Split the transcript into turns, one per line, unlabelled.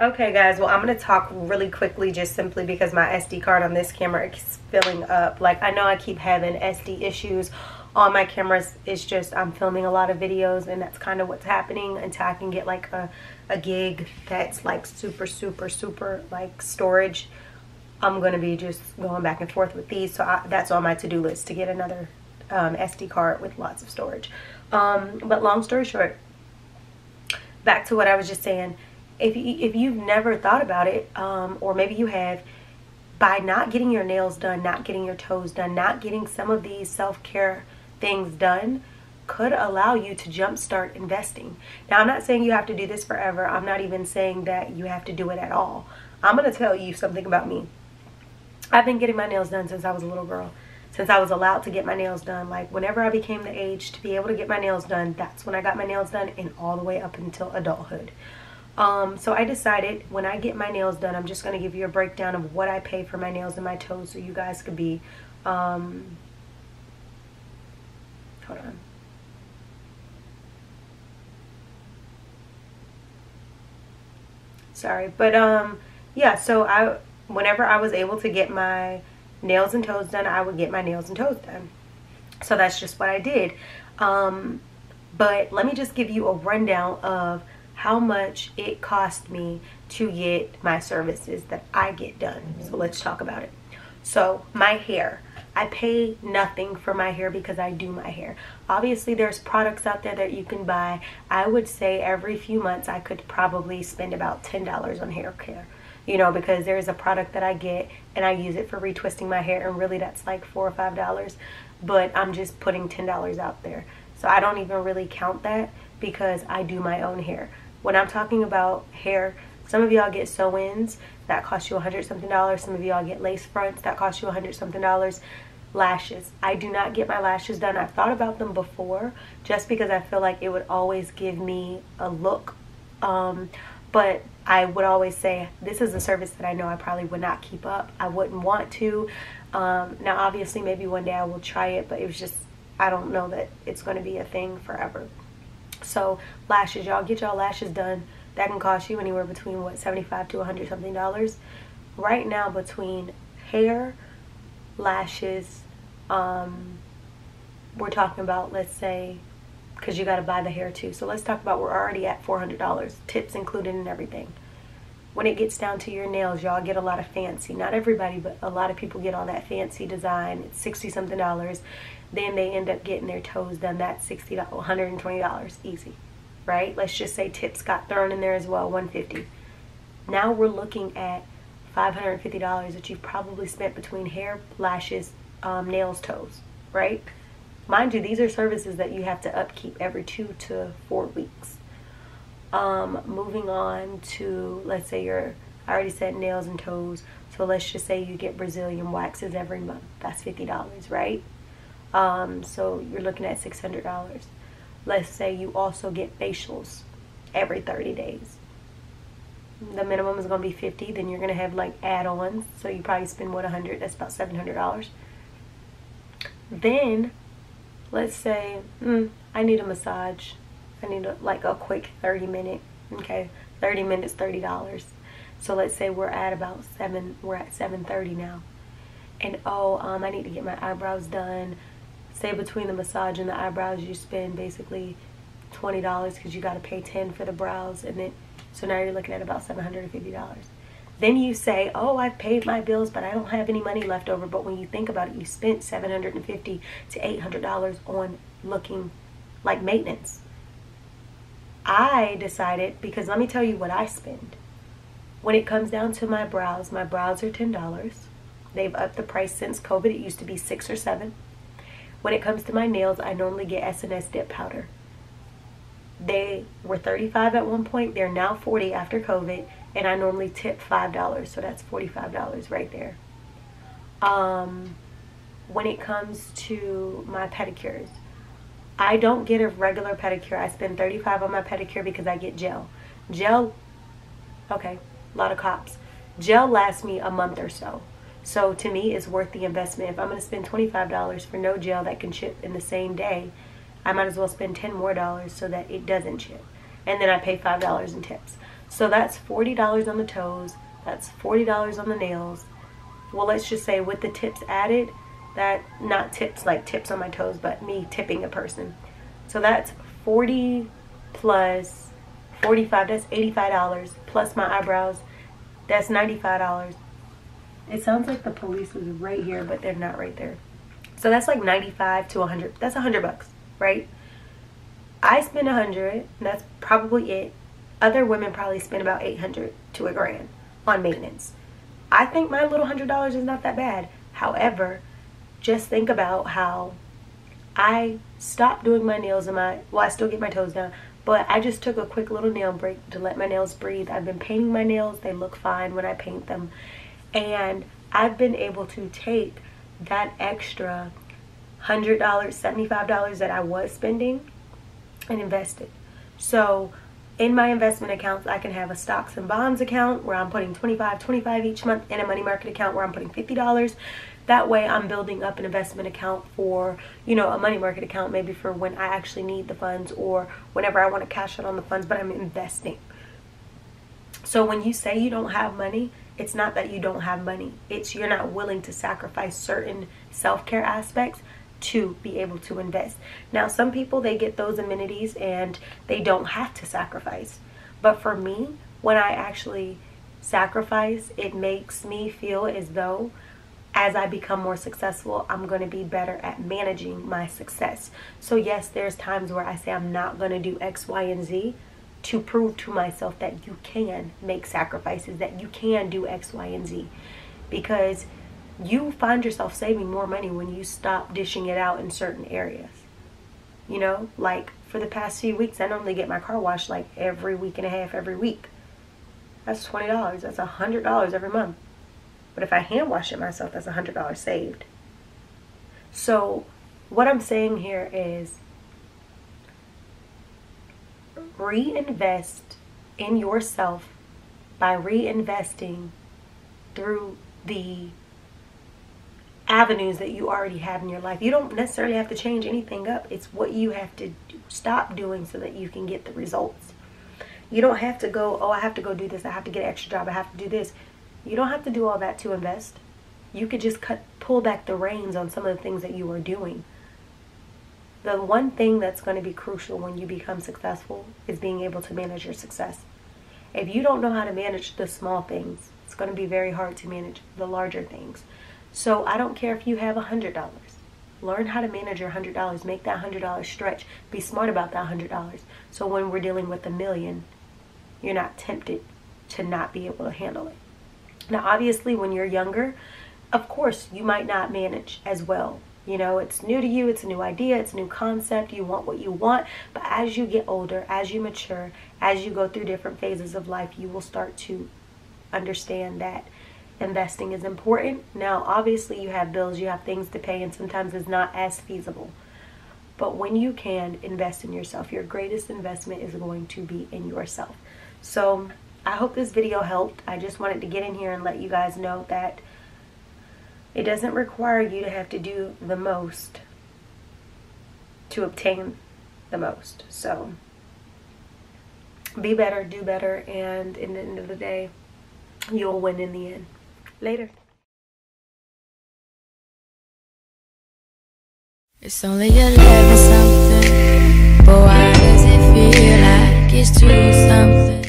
Okay guys, well I'm going to talk really quickly just simply because my SD card on this camera is filling up. Like I know I keep having SD issues on my cameras. It's just I'm filming a lot of videos and that's kind of what's happening until I can get like a, a gig that's like super, super, super like storage. I'm going to be just going back and forth with these. So I, that's on my to-do list to get another um, SD card with lots of storage. Um, but long story short, back to what I was just saying if you, if you've never thought about it, um, or maybe you have, by not getting your nails done, not getting your toes done, not getting some of these self care things done, could allow you to jumpstart investing. Now, I'm not saying you have to do this forever. I'm not even saying that you have to do it at all. I'm going to tell you something about me. I've been getting my nails done since I was a little girl. Since I was allowed to get my nails done. Like, whenever I became the age to be able to get my nails done, that's when I got my nails done, and all the way up until adulthood. Um, so I decided when I get my nails done, I'm just going to give you a breakdown of what I pay for my nails and my toes so you guys could be, um, hold on. Sorry, but um, yeah, so I, whenever I was able to get my nails and toes done, I would get my nails and toes done. So that's just what I did. Um, but let me just give you a rundown of how much it cost me to get my services that I get done. So let's talk about it. So my hair. I pay nothing for my hair because I do my hair. Obviously, there's products out there that you can buy. I would say every few months I could probably spend about $10 on hair care. You know, because there's a product that I get and I use it for retwisting my hair, and really that's like four or five dollars. But I'm just putting $10 out there. So I don't even really count that because I do my own hair. When I'm talking about hair, some of y'all get sew-ins that cost you a hundred something dollars. Some of y'all get lace fronts that cost you a hundred something dollars. Lashes. I do not get my lashes done. I've thought about them before just because I feel like it would always give me a look. Um, but I would always say this is a service that I know I probably would not keep up. I wouldn't want to. Um, now, obviously, maybe one day I will try it, but it was just, I don't know that it's going to be a thing forever. So lashes, y'all get y'all lashes done. That can cost you anywhere between what 75 to 100 something dollars. Right now between hair, lashes, um, we're talking about let's say because you got to buy the hair too. So let's talk about we're already at $400, tips included and everything. When it gets down to your nails, y'all get a lot of fancy. Not everybody, but a lot of people get all that fancy design. It's 60 something dollars then they end up getting their toes done. That's $60, $120 easy, right? Let's just say tips got thrown in there as well, 150 Now we're looking at $550 that you've probably spent between hair, lashes, um, nails, toes, right? Mind you, these are services that you have to upkeep every two to four weeks. Um, moving on to, let's say you're, I already said nails and toes. So let's just say you get Brazilian waxes every month. That's $50, right? Um, so you're looking at $600. Let's say you also get facials every 30 days. The minimum is going to be 50 Then you're going to have like add-ons. So you probably spend, what, 100 That's about $700. Then, let's say, mm, I need a massage. I need like a quick 30 minute. Okay, 30 minutes, $30. So let's say we're at about 7, we're at 7.30 now. And oh, um, I need to get my eyebrows done say between the massage and the eyebrows you spend basically $20 because you got to pay 10 for the brows and then so now you're looking at about $750 then you say oh I've paid my bills but I don't have any money left over but when you think about it you spent 750 to $800 on looking like maintenance I decided because let me tell you what I spend when it comes down to my brows my brows are $10 they've upped the price since COVID it used to be 6 or 7 when it comes to my nails, I normally get SNS dip powder. They were 35 at one point. They're now 40 after COVID. And I normally tip $5. So that's $45 right there. Um, when it comes to my pedicures, I don't get a regular pedicure. I spend 35 on my pedicure because I get gel. Gel, okay, a lot of cops. Gel lasts me a month or so. So to me, it's worth the investment. If I'm going to spend $25 for no gel that can chip in the same day, I might as well spend 10 more dollars so that it doesn't chip. And then I pay $5 in tips. So that's $40 on the toes. That's $40 on the nails. Well, let's just say with the tips added, that not tips like tips on my toes, but me tipping a person. So that's 40 plus 45, that's $85 plus my eyebrows. That's $95. It sounds like the police was right here, but they're not right there. So that's like 95 to 100. That's 100 bucks, right? I spend 100, that's probably it. Other women probably spend about 800 to a grand on maintenance. I think my little $100 is not that bad. However, just think about how I stopped doing my nails and my, well, I still get my toes done, but I just took a quick little nail break to let my nails breathe. I've been painting my nails. They look fine when I paint them. And I've been able to take that extra $100, $75 that I was spending and invest it. So in my investment accounts, I can have a stocks and bonds account where I'm putting 25, 25 each month and a money market account where I'm putting $50 that way I'm building up an investment account for, you know, a money market account maybe for when I actually need the funds or whenever I want to cash out on the funds, but I'm investing. So when you say you don't have money, it's not that you don't have money. It's you're not willing to sacrifice certain self-care aspects to be able to invest. Now, some people they get those amenities and they don't have to sacrifice. But for me, when I actually sacrifice, it makes me feel as though as I become more successful, I'm going to be better at managing my success. So, yes, there's times where I say I'm not going to do X, Y, and Z to prove to myself that you can make sacrifices, that you can do X, Y, and Z. Because you find yourself saving more money when you stop dishing it out in certain areas. You know, like for the past few weeks, I normally get my car washed like every week and a half, every week. That's $20. That's $100 every month. But if I hand wash it myself, that's $100 saved. So, what I'm saying here is reinvest in yourself by reinvesting through the avenues that you already have in your life. You don't necessarily have to change anything up. It's what you have to stop doing so that you can get the results. You don't have to go, oh, I have to go do this. I have to get an extra job. I have to do this. You don't have to do all that to invest. You could just cut pull back the reins on some of the things that you are doing. The one thing that's going to be crucial when you become successful is being able to manage your success. If you don't know how to manage the small things, it's going to be very hard to manage the larger things. So I don't care if you have a $100. Learn how to manage your $100. Make that $100 stretch. Be smart about that $100. So when we're dealing with a million, you're not tempted to not be able to handle it. Now, obviously, when you're younger, of course, you might not manage as well. You know, it's new to you, it's a new idea, it's a new concept, you want what you want. But as you get older, as you mature, as you go through different phases of life, you will start to understand that investing is important. Now, obviously, you have bills, you have things to pay, and sometimes it's not as feasible. But when you can invest in yourself, your greatest investment is going to be in yourself. So, I hope this video helped. I just wanted to get in here and let you guys know that it doesn't require you to have to do the most to obtain the most. So be better, do better, and in the end of the day, you'll win in the end. Later.
It's only 11 something, but why does it feel like it's 2 something?